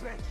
Bobby.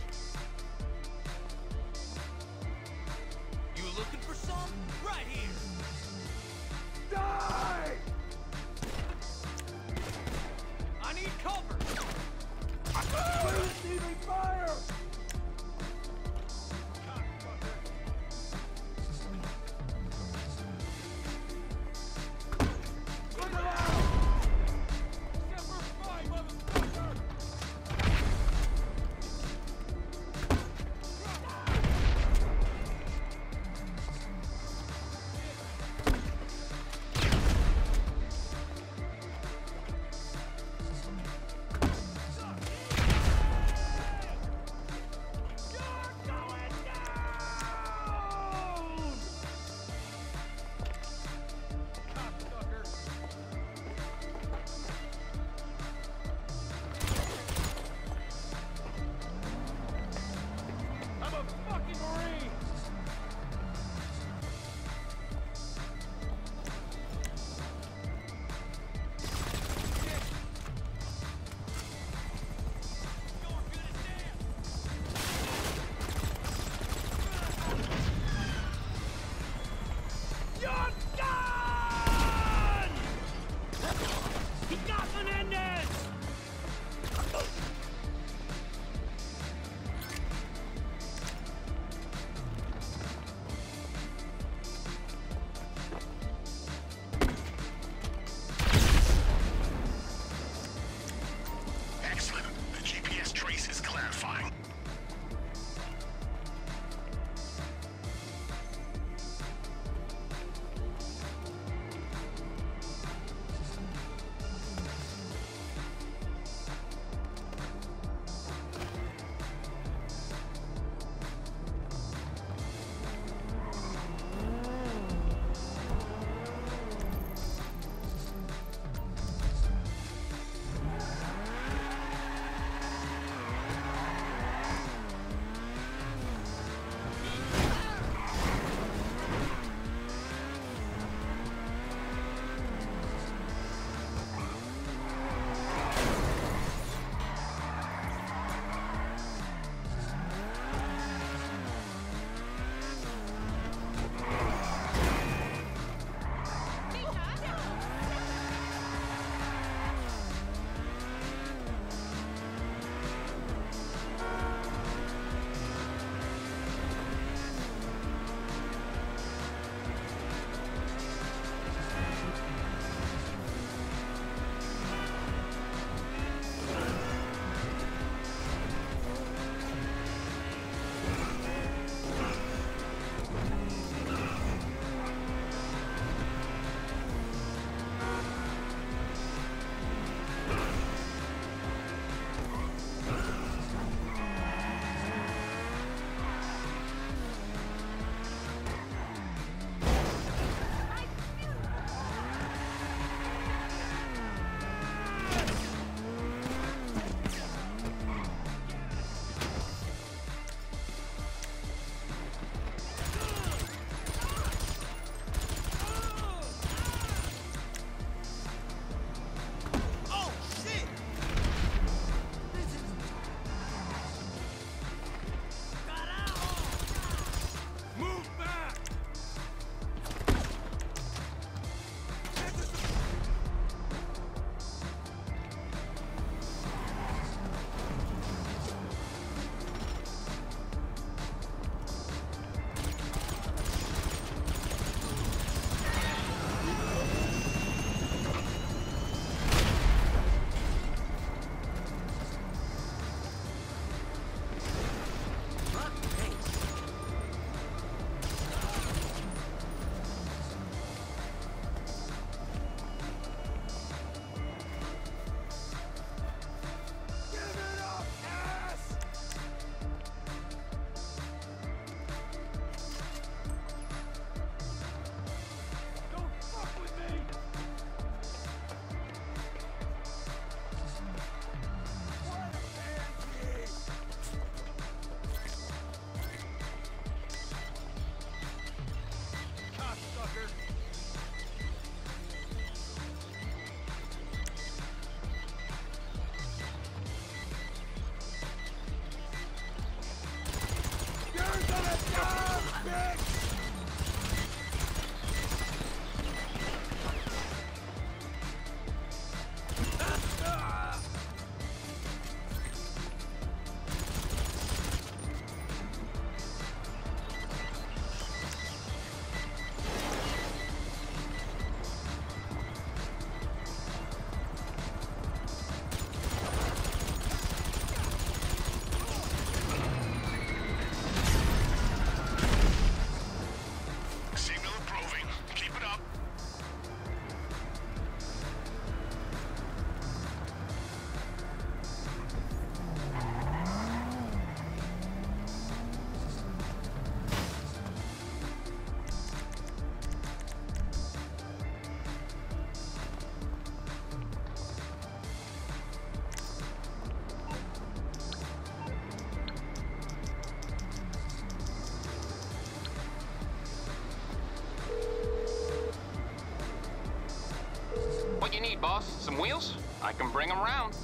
Boss? Some wheels? I can bring them round.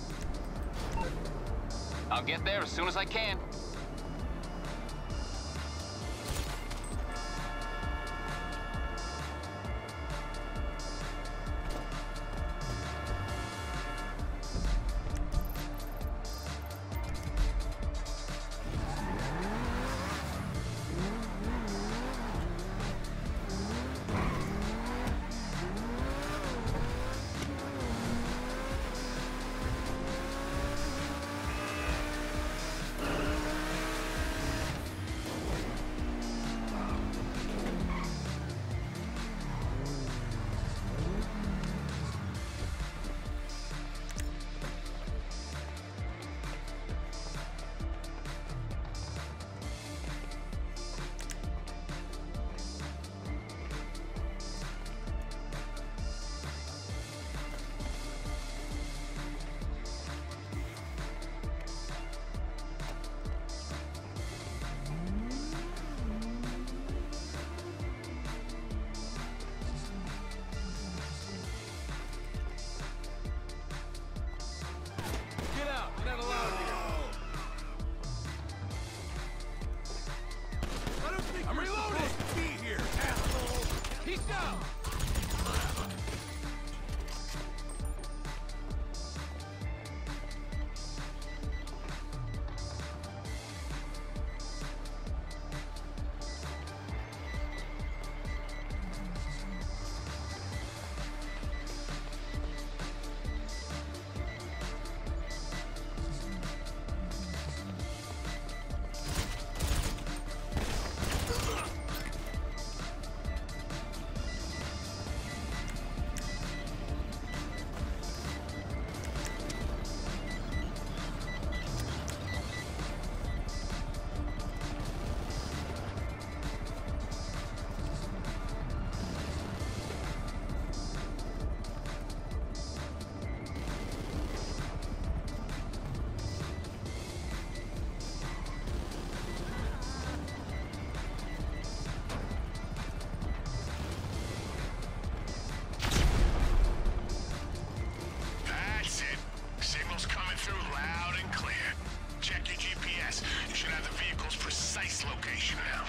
I'll get there as soon as I can. now.